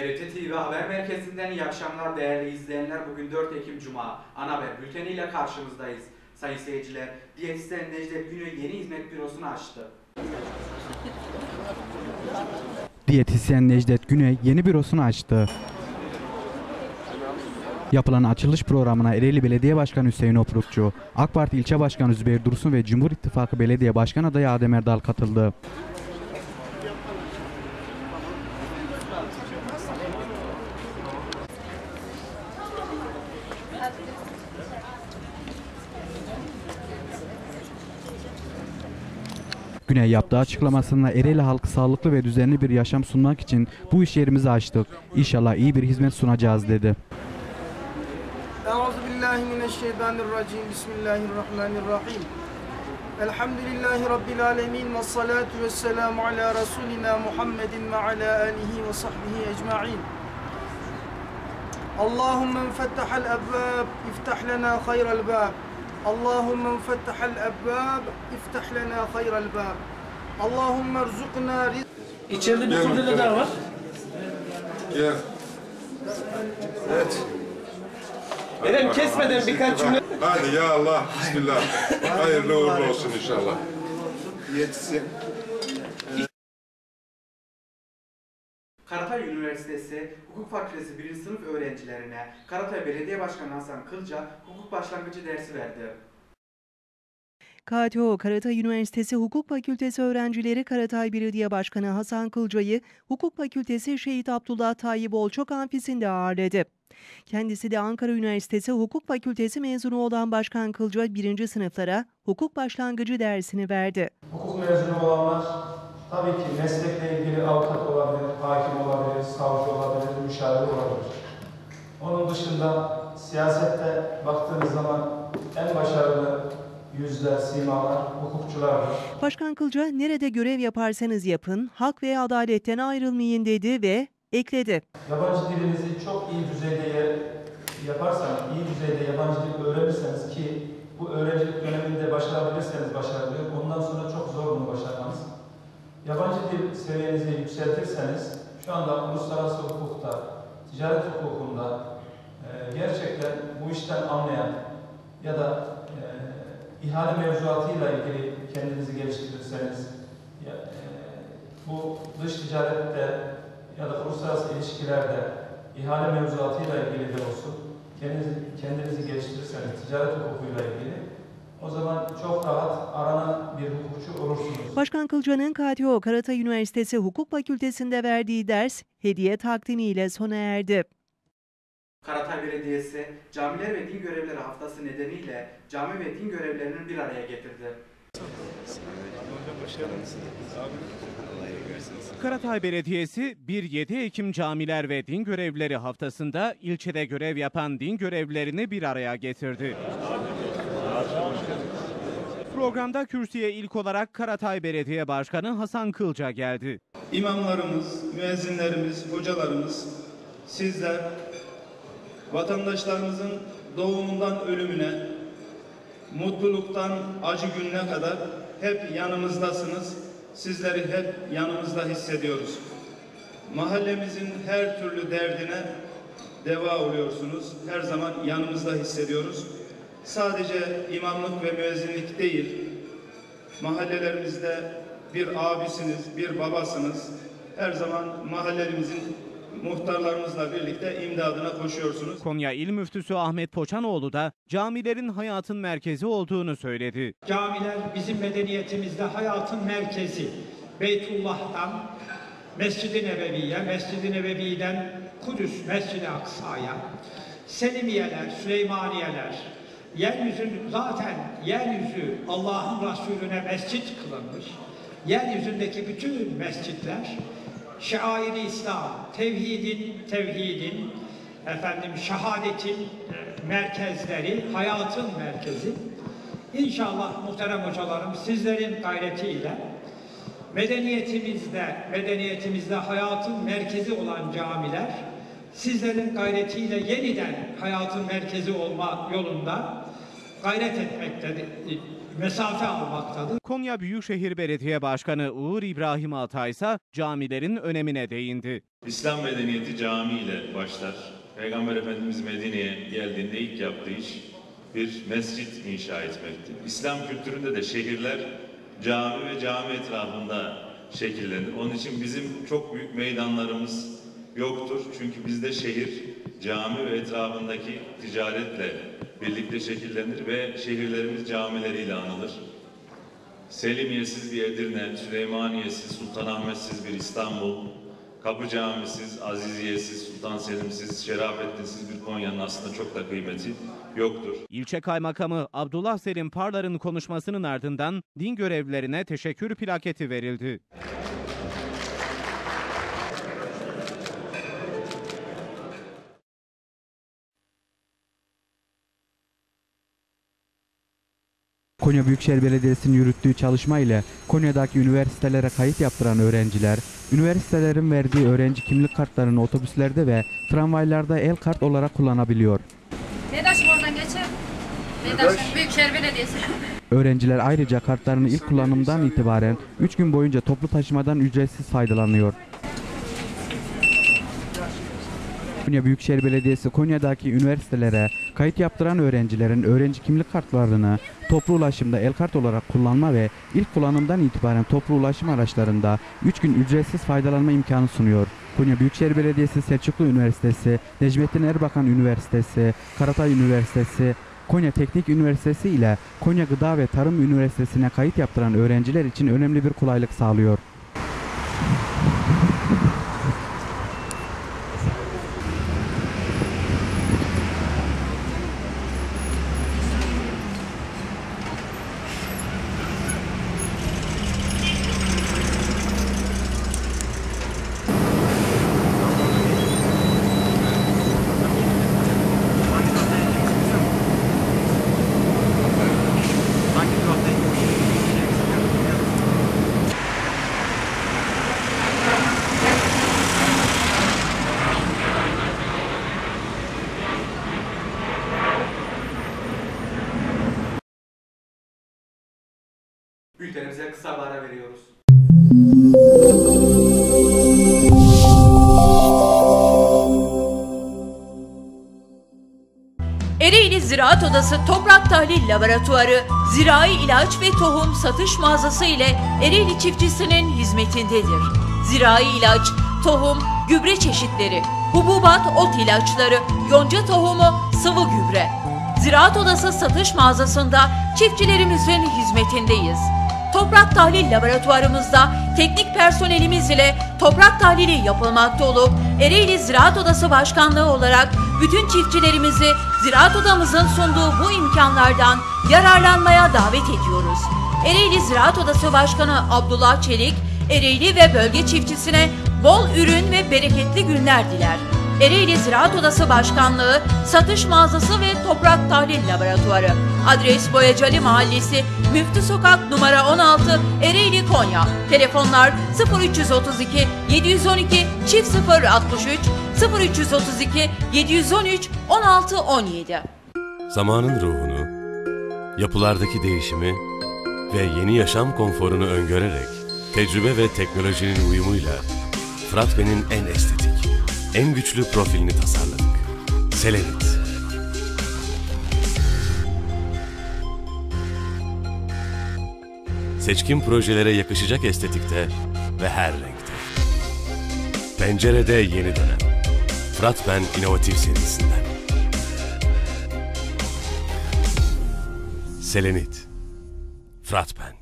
TRT TV Haber Merkezi'nden iyi akşamlar değerli izleyenler. Bugün 4 Ekim Cuma. Ana haber bülteniyle karşınızdayız. Sayın seyirciler, diyetisyen Necdet Güney yeni hizmet bürosunu açtı. Diyetisyen Necdet Güney yeni bürosunu açtı. Yapılan açılış programına Ereğli Belediye Başkanı Hüseyin Oprukçu, AK Parti İlçe Başkanı Zübeyir Dursun ve Cumhur İttifakı Belediye Başkan adayı Adem Erdal katıldı. Güney yaptığı açıklamasında Ereğli halkı sağlıklı ve düzenli bir yaşam sunmak için bu iş yerimizi açtık. İnşallah iyi bir hizmet sunacağız dedi. Euzu billahi mineşşeytanirracim. Bismillahirrahmanirrahim. Elhamdülillahi rabbil alamin ve salatu vesselamu ala rasulina Muhammedin ve ala alihi ve sahbihi ecmaîn. Allahümme enfettahal ebbab, iftah lana hayral bab. Allahümme enfettahal ebbab, iftah lana hayral bab. Allahümme erzukna rizq. İçeride bir kurdele daha var. Gel. Evet. Efendim kesmeden birkaç cümle. Hadi ya Allah. Bismillah. Hayırlı uğurlu olsun inşallah. Yetsin. Karatay Üniversitesi Hukuk Fakültesi 1. sınıf öğrencilerine Karatay Belediye Başkanı Hasan Kılca hukuk başlangıcı dersi verdi. KTO Karatay Üniversitesi Hukuk Fakültesi öğrencileri Karatay Belediye Başkanı Hasan Kılca'yı Hukuk Fakültesi Şehit Abdullah Tayyip Olçok Amfisi'nde ağırladı. Kendisi de Ankara Üniversitesi Hukuk Fakültesi mezunu olan Başkan Kılca birinci sınıflara hukuk başlangıcı dersini verdi. Hukuk mezunu olanlar tabii ki meslekle ilgili avukat olabilir, hakim olabilir, savcı olabilir, müşavir olabilir. Onun dışında siyasette baktığınız zaman en başarılı yüzler, simalar hukukçulardır. Başkan Kılca nerede görev yaparsanız yapın, hak ve adaletten ayrılmayın dedi ve ekledi. Yabancı dilinizi çok iyi düzeyde yaparsanız, iyi düzeyde yabancı dil öğrenirseniz ki bu öğrencilik döneminde başarabilirseniz başarılı, Yabancı dil seviyenizi yükseltirseniz şu anda uluslararası hukukta, ticaret hukukunda e, gerçekten bu işten anlayan ya da e, ihale mevzuatıyla ilgili kendinizi geliştirirseniz ya, e, bu dış ticarette ya da uluslararası ilişkilerde ihale mevzuatıyla ilgili de olsun kendinizi, kendinizi geliştirirseniz ticaret hukukuyla ilgili o zaman çok rahat aranan bir hukukçu olursunuz. Başkan Kılca'nın KTO Karatay Üniversitesi Hukuk Fakültesi'nde verdiği ders hediye takdimiyle sona erdi. Karatay Belediyesi Camiler ve Din Görevleri Haftası nedeniyle cami ve din görevlerini bir araya getirdi. Karatay Belediyesi 1-7 Ekim Camiler ve Din Görevlileri haftasında ilçede görev yapan din görevlilerini bir araya getirdi. Programda kürsüye ilk olarak Karatay Belediye Başkanı Hasan Kılca geldi. İmamlarımız, müezzinlerimiz, hocalarımız, sizler vatandaşlarımızın doğumundan ölümüne, mutluluktan acı gününe kadar hep yanımızdasınız. Sizleri hep yanımızda hissediyoruz. Mahallemizin her türlü derdine deva oluyorsunuz. Her zaman yanımızda hissediyoruz. Sadece imamlık ve müezzinlik değil, mahallelerimizde bir abisiniz, bir babasınız. Her zaman mahallemizin muhtarlarımızla birlikte imdadına koşuyorsunuz. Konya İl Müftüsü Ahmet Poçanoğlu da camilerin hayatın merkezi olduğunu söyledi. Camiler bizim medeniyetimizde hayatın merkezi. Beytullah'tan Mescid-i Nebevi'ye, Mescid-i Nebevi'den Kudüs, Mescid-i Aksa'ya, Selimiyeler, Süleymaniyeler, yeryüzü zaten yeryüzü Allah'ın Resulüne mescit kılınmış. Yeryüzündeki bütün mescitler şairi İslam, tevhidin, tevhidin, efendim şehadetin e, merkezleri, hayatın merkezi. İnşallah muhterem hocalarım sizlerin gayretiyle medeniyetimizde, medeniyetimizde hayatın merkezi olan camiler sizlerin gayretiyle yeniden hayatın merkezi olma yolunda gayret etmektedir, mesafe almaktadır. Konya Büyükşehir Belediye Başkanı Uğur İbrahim Altay ise camilerin önemine değindi. İslam medeniyeti cami ile başlar. Peygamber Efendimiz Medine'ye geldiğinde ilk yaptığı iş bir mescit inşa etmekti. İslam kültüründe de şehirler cami ve cami etrafında şekillenir. Onun için bizim çok büyük meydanlarımız yoktur. Çünkü bizde şehir cami ve etrafındaki ticaretle birlikte şekillenir ve şehirlerimiz camileriyle anılır. Selimiyesiz bir Edirne, Süleymaniyesiz, Sultanahmetsiz bir İstanbul, Kapı Camisiz, Aziziyesiz, Sultan Selimsiz, Şerafettinsiz bir Konya'nın aslında çok da kıymeti yoktur. İlçe Kaymakamı Abdullah Selim Parlar'ın konuşmasının ardından din görevlilerine teşekkür plaketi verildi. Konya Büyükşehir Belediyesi'nin yürüttüğü çalışma ile Konya'daki üniversitelere kayıt yaptıran öğrenciler, üniversitelerin verdiği öğrenci kimlik kartlarını otobüslerde ve tramvaylarda el kart olarak kullanabiliyor. Vedaş'ım oradan geçer. Vedaş, Büyükşehir Belediyesi. Öğrenciler ayrıca kartlarını ilk kullanımdan itibaren 3 gün boyunca toplu taşımadan ücretsiz faydalanıyor. Konya Büyükşehir Belediyesi Konya'daki üniversitelere kayıt yaptıran öğrencilerin öğrenci kimlik kartlarını toplu ulaşımda el kart olarak kullanma ve ilk kullanımdan itibaren toplu ulaşım araçlarında 3 gün ücretsiz faydalanma imkanı sunuyor. Konya Büyükşehir Belediyesi Selçuklu Üniversitesi, Necmettin Erbakan Üniversitesi, Karatay Üniversitesi, Konya Teknik Üniversitesi ile Konya Gıda ve Tarım Üniversitesi'ne kayıt yaptıran öğrenciler için önemli bir kolaylık sağlıyor. Bültenimize kısa bir ara veriyoruz. Ereğli Ziraat Odası Toprak Tahlil Laboratuvarı, zirai ilaç ve tohum satış mağazası ile Ereğli çiftçisinin hizmetindedir. Zirai ilaç, tohum, gübre çeşitleri, hububat, ot ilaçları, yonca tohumu, sıvı gübre. Ziraat Odası satış mağazasında çiftçilerimizin hizmetindeyiz. Toprak tahlil laboratuvarımızda teknik personelimiz ile toprak tahlili yapılmakta olup Ereğli Ziraat Odası Başkanlığı olarak bütün çiftçilerimizi Ziraat Odamızın sunduğu bu imkanlardan yararlanmaya davet ediyoruz. Ereğli Ziraat Odası Başkanı Abdullah Çelik, Ereğli ve bölge çiftçisine bol ürün ve bereketli günler diler. Ereğli Ziraat Odası Başkanlığı, Satış Mağazası ve Toprak Tahlil Laboratuvarı. Adres Boyacali Mahallesi, Müftü Sokak numara 16, Ereğli, Konya. Telefonlar 0332 712 çift 063 0332 713 16 17. Zamanın ruhunu, yapılardaki değişimi ve yeni yaşam konforunu öngörerek tecrübe ve teknolojinin uyumuyla Fratbe'nin en estetik, en güçlü profilini tasarladık. Selenit. Seçkin projelere yakışacak estetikte ve her renkte. Pencerede yeni dönem. Fratben İnovatif serisinden. Selenit. Fratben.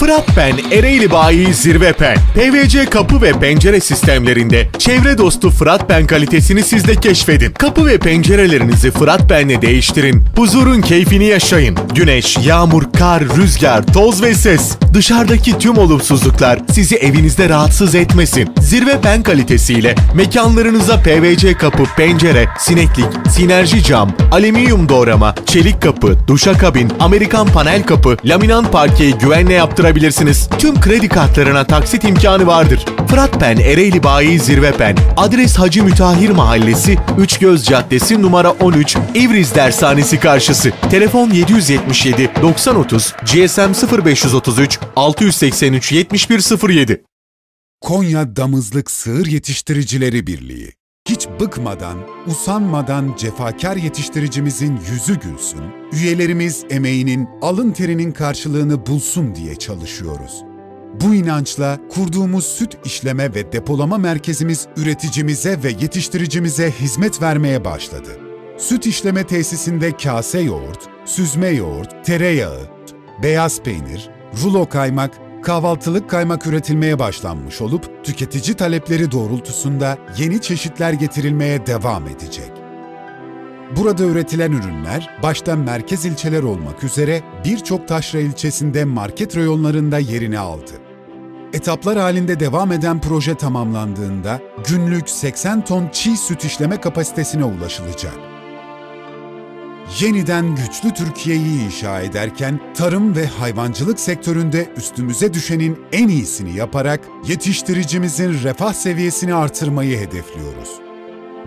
Fırat Ben Ereğli Bayi Zirve Pen. PVC kapı ve pencere sistemlerinde çevre dostu Fırat Ben kalitesini siz de keşfedin. Kapı ve pencerelerinizi Fırat Ben'le değiştirin. Huzurun keyfini yaşayın. Güneş, yağmur, kar, rüzgar, toz ve ses. Dışarıdaki tüm olumsuzluklar sizi evinizde rahatsız etmesin. Zirve Pen kalitesiyle mekanlarınıza PVC kapı, pencere, sineklik, sinerji cam, alüminyum doğrama, çelik kapı, duşakabin, Amerikan panel kapı, laminant parkeyi güvenle yaptırabilirsiniz kullanabilirsiniz. Tüm kredi kartlarına taksit imkanı vardır. Fırat Pen Ereğli Bayi Zirve Pen. Adres Hacı Mütahhir Mahallesi, Üçgöz Caddesi numara 13, İvriz Dershanesi karşısı. Telefon 777 9030 GSM 0533 683 7107. Konya Damızlık Sığır Yetiştiricileri Birliği. Hiç bıkmadan, usanmadan cefakar yetiştiricimizin yüzü gülsün, üyelerimiz emeğinin, alın terinin karşılığını bulsun diye çalışıyoruz. Bu inançla kurduğumuz süt işleme ve depolama merkezimiz üreticimize ve yetiştiricimize hizmet vermeye başladı. Süt işleme tesisinde kase yoğurt, süzme yoğurt, tereyağı, beyaz peynir, rulo kaymak, kahvaltılık kaymak üretilmeye başlanmış olup tüketici talepleri doğrultusunda yeni çeşitler getirilmeye devam edecek. Burada üretilen ürünler başta merkez ilçeler olmak üzere birçok taşra ilçesinde market reyonlarında yerini aldı. Etaplar halinde devam eden proje tamamlandığında günlük 80 ton çiğ süt işleme kapasitesine ulaşılacak. Yeniden güçlü Türkiye'yi inşa ederken tarım ve hayvancılık sektöründe üstümüze düşenin en iyisini yaparak yetiştiricimizin refah seviyesini artırmayı hedefliyoruz.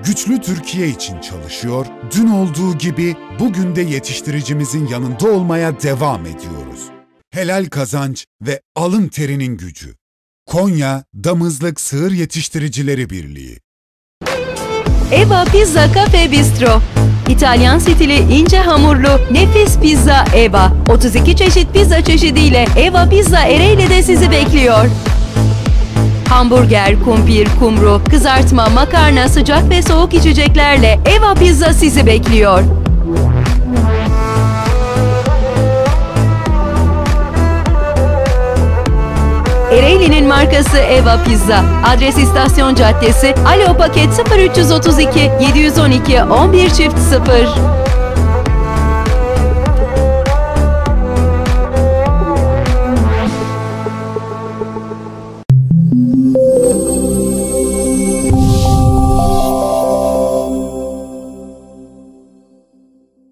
Güçlü Türkiye için çalışıyor, dün olduğu gibi bugün de yetiştiricimizin yanında olmaya devam ediyoruz. Helal kazanç ve alın terinin gücü. Konya Damızlık Sığır Yetiştiricileri Birliği Eva Pizza Cafe Bistro. İtalyan stili ince hamurlu nefis pizza Eva. 32 çeşit pizza çeşidiyle Eva Pizza Ereğli'de sizi bekliyor. Hamburger, kumpir, kumru, kızartma, makarna, sıcak ve soğuk içeceklerle Eva Pizza sizi bekliyor. Ereğli'nin markası Eva Pizza. Adres İstasyon Caddesi. Alo paket 0332 712 11 çift 0.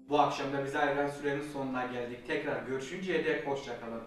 Bu akşam da bize ayrılan sürenin sonuna geldik. Tekrar görüşünceye dek hoşçakalın.